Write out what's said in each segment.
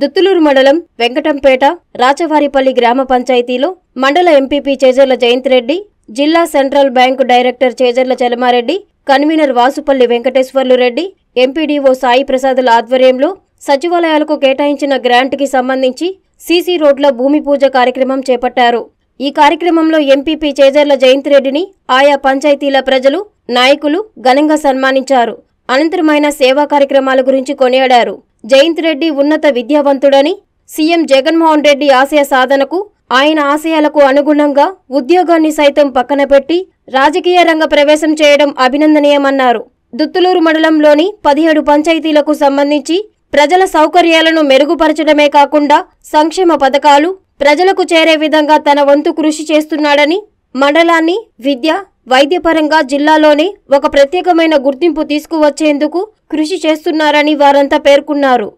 దుత్తులూరు మండలం వెంకటంపేట రాచవారిపల్లి గ్రామ పంచాయతీలో మండల ఎంపీపీ చేజర్ల జయంతిరెడ్డి జిల్లా central bank director Chejarla Chalamareddy convener Vasupalli Venkateswarlu Reddy MPDO Sai Prasadula ఆధ్వర్యంలో సచివాలయాలకు కేటాయించిన గ్రాంట్కి సంబంధించి సీసీ రోడ్ల భూమి పూజ కార్యక్రమం చేపట్టారు. ఈ కార్యక్రమంలో ఎంపీపీ చేజర్ల జయంతిరెడ్డిని ఆయా పంచాయతీల ప్రజలు నాయకులు ఘనంగా సన్మానించారు. అనంతరమైన సేవా కార్యక్రమాల గురించి కొనియాడారు. జయంతిరెడ్డి ఉన్నత విద్యావంతుడని సీఎం జగన్మోహన్ రెడ్డి ఆశయ సాధనకు ఆయన ఆశయాలకు అనుగుణంగా ఉద్యోగాన్ని సైతం పక్కన పెట్టి రాజకీయ రంగ ప్రవేశం చేయడం అభినందనీయమన్నారు. దుత్తులూరు మండలంలోని పదిహేడు పంచాయతీలకు సంబంధించి ప్రజల సౌకర్యాలను మెరుగుపరచడమే కాకుండా సంక్షేమ పథకాలు ప్రజలకు చేరే విధంగా తన వంతు కృషి చేస్తున్నాడని మండలాన్ని విద్య వైద్యపరంగా జిల్లాలోనే ఒక ప్రత్యేకమైన గుర్తింపు తీసుకువచ్చేందుకు కృషి చేస్తున్నారని వారంతా పేర్కొన్నారు.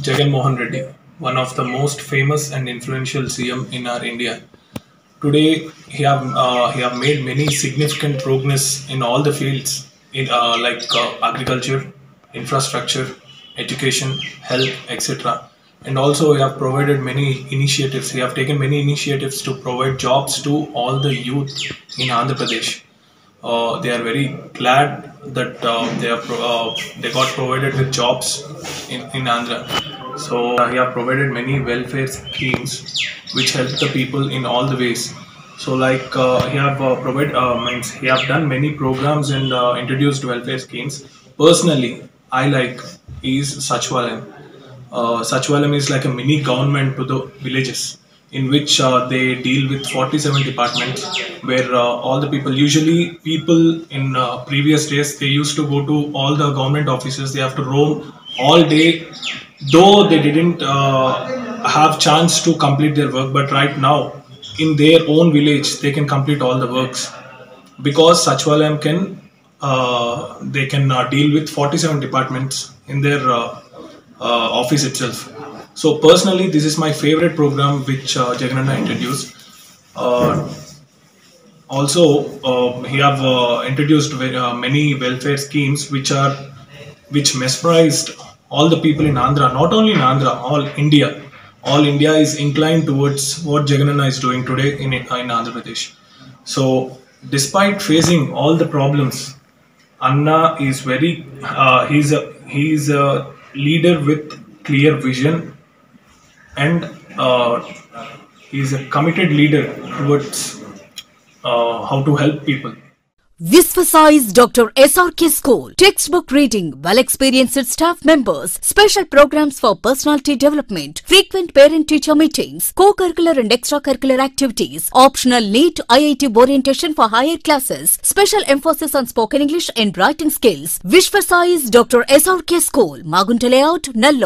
Jaganmohan Reddy one of the most famous and influential CM in our India today he he made many significant progress in all the fields in like agriculture infrastructure education health etcetera uh. And also, he have provided many initiatives. He have taken many initiatives to provide jobs to all the youth in Andhra Pradesh. Uh, they are very glad that uh, they uh, they got provided with jobs in, in Andhra. So uh, he have provided many welfare schemes which help the people in all the ways. So like uh, he have uh, provide uh, means he have done many programs and uh, introduced welfare schemes. Personally, I like is Sachwalam. Uh, is like a mini government to the villages in which uh, they deal with 47 departments where uh, all the people usually people in uh, previous days they used to go to all the government offices. They have to roam all day though they didn't uh, have chance to complete their work but right now in their own village they can complete all the works. Because Sachwalam can uh, they can uh, deal with 47 departments in their office itself. So personally, this is my favorite program which uh, Jagannatha introduced. Uh, also, uh, he have uh, introduced uh, many welfare schemes which are which mesmerized all the people in Andhra, not only in Andhra, all India. All India is inclined towards what Jagannatha is doing today in, in Andhra Pradesh. So, despite facing all the problems, Anna is very uh, he's a he's a leader with clear vision and uh, a committed leader towards uh, how to help people. Visvasize Dr. SRK School. Textbook reading, well experienced staff members, special programs for personality development, frequent parent teacher meetings, co curricular and extracurricular activities, optional NEET IIT orientation for higher classes, special emphasis on spoken English and writing skills. Visvasize Dr. SRK School, Magunta Layout, Nallo.